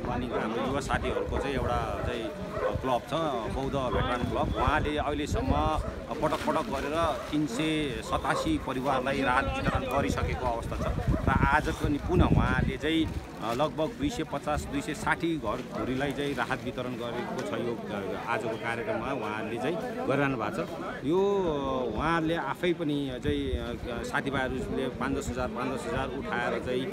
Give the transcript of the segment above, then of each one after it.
Planning हाम्रो युवा साथीहरूको चाहिँ एउटा चाहिँ क्लब छ बौद्ध भेटरान क्लब। उहाँले अहिलेसम्म पटक पटक गरेर तिन सय सतासी परिवारलाई राहत वितरण गरिसकेको अवस्था छ। र आज पनि पुनः उहाँले चाहिँ लगभग दुई सय पचास दुई सय साठी घरधुरीलाई चाहिँ राहत वितरण गरेको छ यो आजको कार्यक्रममा उहाँहरूले चाहिँ गरिरहनु भएको छ। यो उहाँहरूले आफै पनि चाहिँ साथीभाइहरूले पाँच दस हजार पाँच दस हजार उठाएर चाहिँ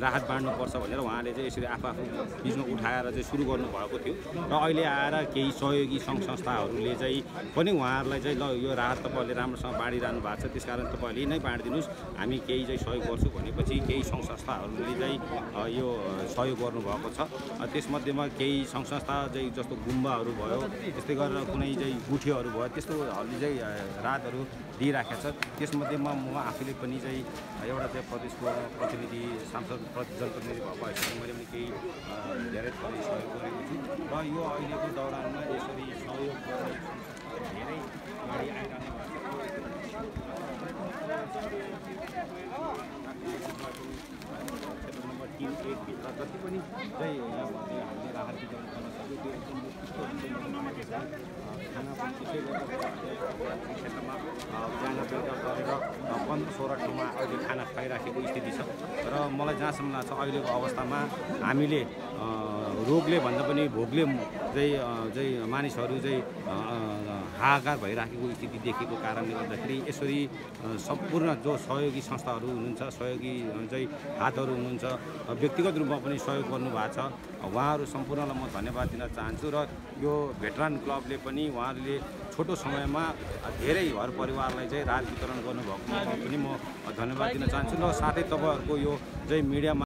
राहत बाँड्नुपर्छ भनेर उहाँले चाहिँ यसरी आफू आफू बिचमा उठाएर चाहिँ सुरु गर्नुभएको थियो। र अहिले आएर केही सहयोगी सङ्घ संस्थाहरूले चाहिँ पनि उहाँहरूलाई चाहिँ ल यो राहत तपाईँहरूले राम्रोसँग बाँडिरहनु भएको छ त्यस कारण तपाईँहरूले नै बाँडिदिनुहोस्। हामी केही चाहिँ सहयोग गर्छौँ भनेपछि केही सङ्घ संस्थाहरूले चाहिँ यो सहयोग गर्नुभएको छ। त्यसमध्येमा केही सङ्घ संस्था चाहिँ जस्तो गुम्बाहरू भयो त्यस्तै गरेर कुनै चाहिँ गुठीहरू भयो त्यस्तोहरूले चाहिँ अ, राहतहरू दिइराखेको छ त्यसमध्येमा म आफैले पनि चाहिँ एउटा चाहिँ प्रदेशको प्रतिनिधि सांसद प्रति जनप्रतिनिधि भएको हैसियतले मैले पनि केही धेरै सहयोग गरेको छु। र यो अहिलेको दौरानमा यसरी सहयोग गर्ने धेरै अगाडि आइरहने भएको छ। क्षेत्र एकभित्र जति पनि चाहिँ हामीले वितरण गर्न त्यो एकदम खाना पनि त्यसै गरेर बिहान बेलुका गरेर पन्ध्र सोह्र ठाउँमा अहिले खाना खुवाइराखेको स्थिति छ र मलाई जहाँसम्म लाग्छ अहिलेको अवस्थामा हामीले रोगले भन्दा पनि भोगले चाहिँ चाहिँ मानिसहरू चाहिँ हाहाकार भइराखेको स्थिति देखेको कारणले गर्दाखेरि यसरी सम्पूर्ण जो सहयोगी संस्थाहरू हुनुहुन्छ सहयोगी चाहिँ हातहरू हुनुहुन्छ व्यक्तिगत रूपमा पनि सहयोग गर्नुभएको छ। उहाँहरू सम्पूर्णलाई म धन्यवाद दिन चाहन्छु र यो भेटरान क्लबले पनि उहाँहरूले छोटो समयमा धेरै घर परिवारलाई चाहिँ राहत वितरण गर्नुभएकोमा पनि म धन्यवाद दिन चाहन्छु र साथै तपाईँहरूको यो चाहिँ मिडियामा